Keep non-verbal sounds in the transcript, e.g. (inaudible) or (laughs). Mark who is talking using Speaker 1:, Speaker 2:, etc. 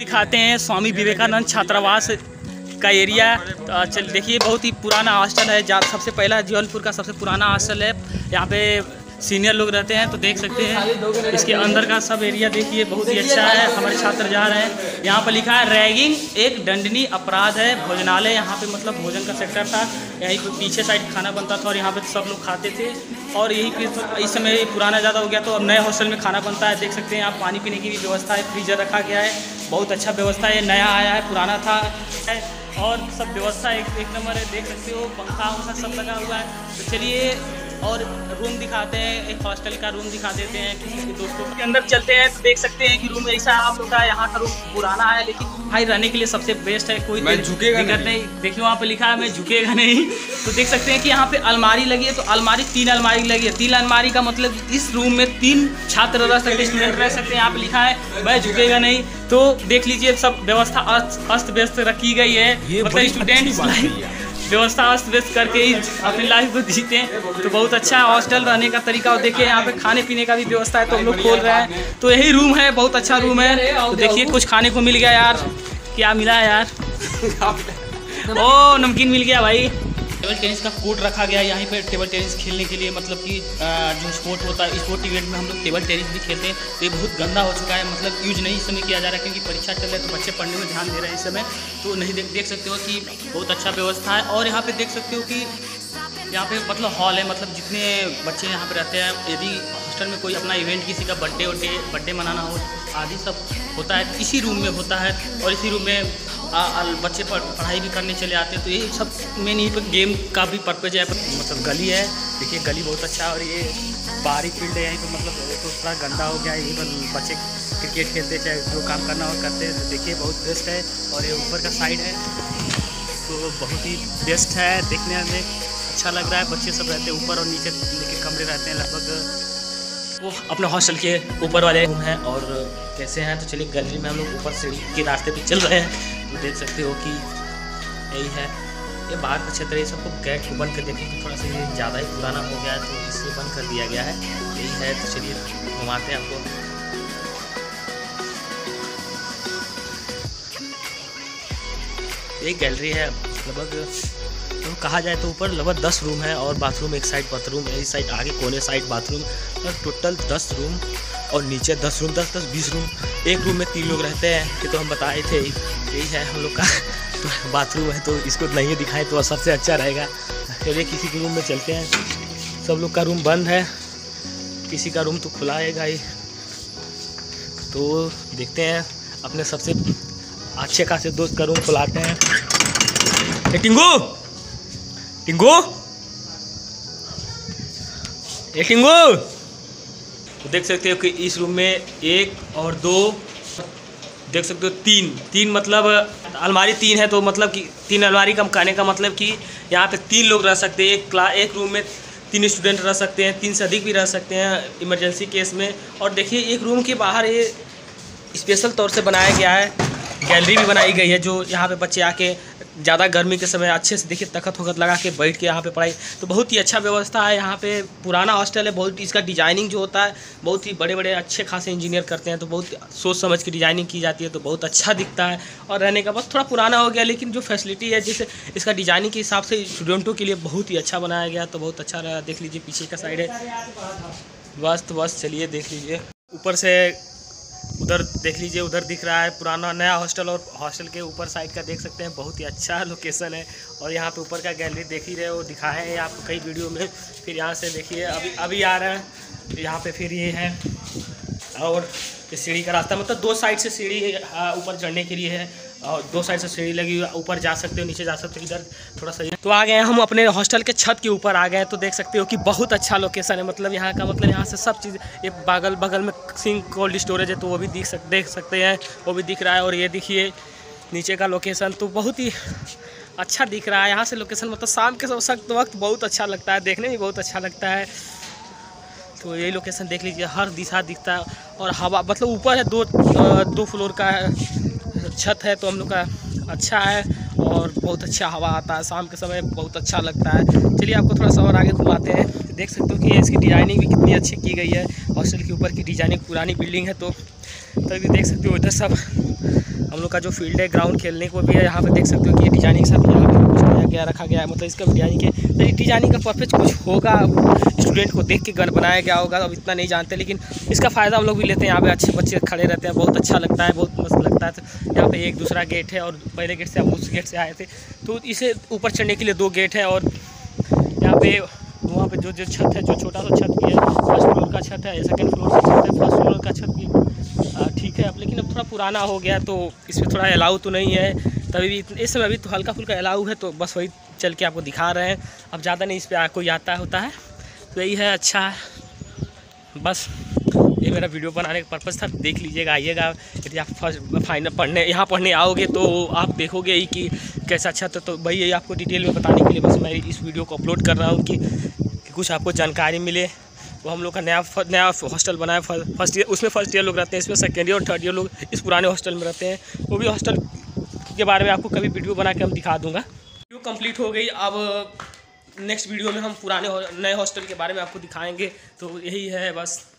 Speaker 1: दिखाते हैं। स्वामी विवेकानंद छात्रावास का एरिया चल, देखिए, बहुत ही पुराना हॉस्टल है। जहाँ सबसे पहला जौनपुर का सबसे पुराना हॉस्टल है। यहाँ पे सीनियर लोग रहते हैं तो देख सकते हैं। इसके अंदर का सब एरिया देखिए, बहुत ही अच्छा है। हमारे छात्र जा रहे हैं। यहाँ पर लिखा है, रैगिंग एक दंडनीय अपराध है। भोजनालय यहाँ पे मतलब भोजन का सेक्टर था। यहीं पे पीछे साइड खाना बनता था और यहाँ पे सब लोग खाते थे। और यही तो इस समय पुराना ज़्यादा हो गया तो अब नए हॉस्टल में खाना बनता है। देख सकते हैं यहाँ पानी पीने की भी व्यवस्था है, फ्रीजर रखा गया है। बहुत अच्छा व्यवस्था है, नया आया है, पुराना था, है, और सब व्यवस्था एक एक नंबर है, देख सकते हो, पंखा वंखा सब लगा हुआ है। तो चलिए और रूम दिखाते हैं एक हॉस्टल का रूम दिखा देते हैं किसी के दोस्तों के अंदर चलते हैं तो देख सकते हैं कि रूम ऐसा आप लोग का यहाँ का रूम पुराना है लेकिन भाई रहने के लिए सबसे बेस्ट है कोई
Speaker 2: मैं झुकेगा
Speaker 1: दिक्कत नहीं। देखिए वहाँ पे लिखा है मैं झुकेगा नहीं। तो देख सकते हैं कि यहाँ पे अलमारी लगी है तो अलमारी तीन अलमारी लगी है। तीन अलमारी का मतलब इस रूम में तीन छात्र रह सकते स्टूडेंट रह सकते हैं यहाँ पे लिखा है मैं झुकेगा नहीं। तो देख लीजिए सब व्यवस्था अस्त व्यस्त रखी गई है। मतलब स्टूडेंट। व्यवस्था अस्त व्यस्त करके ही अपनी लाइफ को जीते हैं। तो बहुत अच्छा है हॉस्टल रहने का तरीका। और देखिए यहाँ पे खाने पीने का भी व्यवस्था है तो हम लोग खोल रहे हैं। तो यही रूम है बहुत अच्छा रूम है। तो देखिए कुछ खाने को मिल गया यार। क्या मिला यार? (laughs) ओ नमकीन मिल गया भाई। टेबल टेनिस का कोर्ट रखा गया है। यहाँ पर टेबल टेनिस खेलने के लिए मतलब कि जो स्पोर्ट होता है स्पोर्ट इवेंट में हम लोग टेबल टेनिस भी खेलते हैं। तो ये बहुत गंदा हो चुका है। मतलब यूज़ नहीं इस समय किया जा रहा है क्योंकि परीक्षा चल रही है तो बच्चे पढ़ने में ध्यान दे रहे हैं इस समय। तो नहीं देख देख सकते हो कि बहुत अच्छा व्यवस्था है। और यहाँ पर देख सकते हो कि यहाँ पे मतलब हॉल है। मतलब जितने बच्चे यहाँ पे रहते हैं यदि हॉस्टल में कोई अपना इवेंट किसी का बर्थडे वर्डे बर्थडे मनाना हो, आदि सब होता है। इसी रूम में होता है। और इसी रूम में बच्चे पढ़, पढ़ाई भी करने चले आते हैं तो ये सब मेन यहीं पर गेम का भी पर्पज है। मतलब गली है देखिए गली बहुत अच्छा है और ये बाहरी फ़ील्ड है यहीं पर मतलब तो थोड़ा गंदा हो गया है यहीं पर बच्चे क्रिकेट खेलते चाहे जो काम करना हो करते हैं तो देखिए बहुत बेस्ट है और ये ऊपर का साइड है तो बहुत ही बेस्ट है देखने में अच्छा लग रहा है बच्चे सब रहते हैं ऊपर और नीचे लेके कमरे रहते हैं लगभग। वो अपने हॉस्टल के ऊपर वाले रूम हैं और कैसे हैं तो चलिए गली में हम लोग ऊपर सीढ़ी के रास्ते पे चल रहे हैं। देख सकते हो कि यही है। ये बाहर का क्षेत्र है सबको गेट को बंद कर देखें कि थोड़ा सा ये ज़्यादा ही पुराना हो गया है तो इसलिए बंद कर दिया गया है। यही है तो चलिए घुमाते हैं आपको। एक गैलरी है, लगभग तो कहा जाए तो ऊपर लगभग दस रूम है, और बाथरूम एक साइड बाथरूम इस साइड आगे कोने साइड बाथरूम, और टोटल दस रूम और नीचे दस रूम दस दस बीस रूम एक रूम में तीन लोग रहते हैं ये तो हम बताए थे यही है हम लोग का (laughs) तो बाथरूम है तो इसको नहीं दिखाएँ तो सबसे अच्छा रहेगा। चलिए किसी के रूम में चलते हैं। सब लोग का रूम बंद है। किसी का रूम तो खुला है ही तो देखते हैं अपने सबसे अच्छे खासे दोस्त का रूम खुलाते हैं। ए, टिंगू! टिंगू! ए टिंगू! तो देख सकते हो कि इस रूम में एक और दो, देख सकते हो तीन। तीन मतलब अलमारी तीन है तो मतलब कि तीन अलमारी का कहने का मतलब कि यहाँ पे तीन लोग रह सकते हैं। एक क्ला, एक रूम में तीन स्टूडेंट रह सकते हैं, तीन से अधिक भी रह सकते हैं इमरजेंसी केस में। और देखिए, एक रूम के बाहर ये स्पेशल तौर से बनाया गया है। गैलरी भी बनाई गई है, जो यहाँ पे बच्चे आके ज़्यादा गर्मी के समय अच्छे से देखिए तखत वखत लगा के बैठ के यहाँ पे पढ़ाई। तो बहुत ही अच्छा व्यवस्था है यहाँ पे। पुराना हॉस्टल है, बहुत इसका डिज़ाइनिंग जो होता है, बहुत ही बड़े बड़े अच्छे खासे इंजीनियर करते हैं तो बहुत सोच समझ के डिज़ाइनिंग की जाती है तो बहुत अच्छा दिखता है। और रहने का बस थोड़ा पुराना हो गया, लेकिन जो फैसिलिटी है, जिस इसका डिज़ाइनिंग के हिसाब से स्टूडेंटों के लिए बहुत ही अच्छा बनाया गया तो बहुत अच्छा रहा। देख लीजिए, पीछे का साइड है। बस तो बस, चलिए देख लीजिए। ऊपर से उधर देख लीजिए, उधर दिख रहा है पुराना नया हॉस्टल और हॉस्टल के ऊपर साइड का देख सकते हैं, बहुत ही अच्छा लोकेशन है और यहाँ पे ऊपर का गैलरी देख ही रहे हो दिखाए हैं आपको कई वीडियो में, फिर यहाँ से देखिए, अभी अभी आ रहे हैं, यहाँ पे फिर ये है और ये सीढ़ी का रास्ता मतलब दो साइड से सीढ़ी ऊपर चढ़ने के लिए है, और दो साइड से सीढ़ी लगी हुई ऊपर जा सकते हो, नीचे जा सकते हो, इधर थोड़ा सा तो आ गए हम अपने हॉस्टल के छत के ऊपर, आ गए तो देख सकते हो कि बहुत अच्छा लोकेशन है मतलब यहाँ का मतलब यहाँ से सब चीज़, ये बगल बगल में सिंह कोल्ड स्टोरेज है तो वो भी दिख सक, देख सकते हैं, वो भी दिख रहा है, और ये देखिए, नीचे का लोकेशन तो बहुत ही अच्छा दिख रहा है, यहाँ से लोकेशन मतलब शाम के वक्त वक्त बहुत अच्छा लगता है, देखने में बहुत अच्छा लगता है। तो यही लोकेशन देख लीजिए, हर दिशा दिखता है और हवा मतलब ऊपर है, दो दो फ्लोर का छत है तो हम लोग का अच्छा है और बहुत अच्छा हवा आता है, शाम के समय बहुत अच्छा लगता है। चलिए, आपको थोड़ा सा और आगे घुमाते हैं। देख सकते हो कि इसकी डिज़ाइनिंग भी कितनी अच्छी की गई है। हॉस्टल के ऊपर की डिज़ाइनिंग पुरानी बिल्डिंग है तो तो देख सकते हो इधर सब। हम लोग का जो फ़ील्ड है ग्राउंड खेलने को भी है, यहाँ पर देख सकते हो कि डिज़ाइनिंग सब यहाँ पर कुछ नया गया रखा गया है। मतलब इसका डिज़ाइनिंग है ये डिज़ाइनिंग का परफेक्ट कुछ होगा, स्टूडेंट को देख के गन बनाया गया होगा, अब इतना नहीं जानते, लेकिन इसका फ़ायदा हम लोग भी लेते हैं, यहाँ पे अच्छे बच्चे खड़े रहते हैं, बहुत अच्छा लगता है, बहुत मस्त लगता है तो यहाँ पे एक दूसरा गेट है और पहले गेट से हम उस गेट से आए थे तो इसे ऊपर चढ़ने के लिए दो गेट है और यहाँ पे वहाँ पे जो जो छत है, जो छोटा सा छत भी है फ़र्स्ट फ्लोर का छत है सेकेंड फ्लोर का छत है फ़र्स्ट फ्लोर का छत भी ठीक है, अब लेकिन अब थोड़ा पुराना हो गया तो इसमें थोड़ा अलाउ तो नहीं है, तभी भी इस समय अभी तो हल्का फुल्का अलाउ है तो बस वही चल के आपको दिखा रहे हैं। अब ज़्यादा नहीं इस पर कोई आता होता है। तो यही है अच्छा है। बस ये मेरा वीडियो बनाने का पर्पज़ था। देख लीजिएगा आइएगा। यदि आप फ़र्स्ट फाइनल पढ़ने यहाँ पढ़ने आओगे तो आप देखोगे ही कि कैसा अच्छा था। तो भाई ये आपको डिटेल में बताने के लिए बस मैं इस वीडियो को अपलोड कर रहा हूँ कि, कि कुछ आपको जानकारी मिले। वो हम लोग का नया नया हॉस्टल बना है फ़र्स्ट ईयर उसमें फ़र्स्ट ईयर लोग रहते हैं इसमें सेकेंड ईयर और थर्ड ईयर लोग इस पुराने हॉस्टल में रहते हैं। वो भी हॉस्टल के बारे में आपको कभी वीडियो बना के हम दिखा दूँगा। वीडियो कंप्लीट हो गई। अब नेक्स्ट वीडियो में हम पुराने नए हॉस्टल के बारे में आपको दिखाएँगे। तो यही है, बस।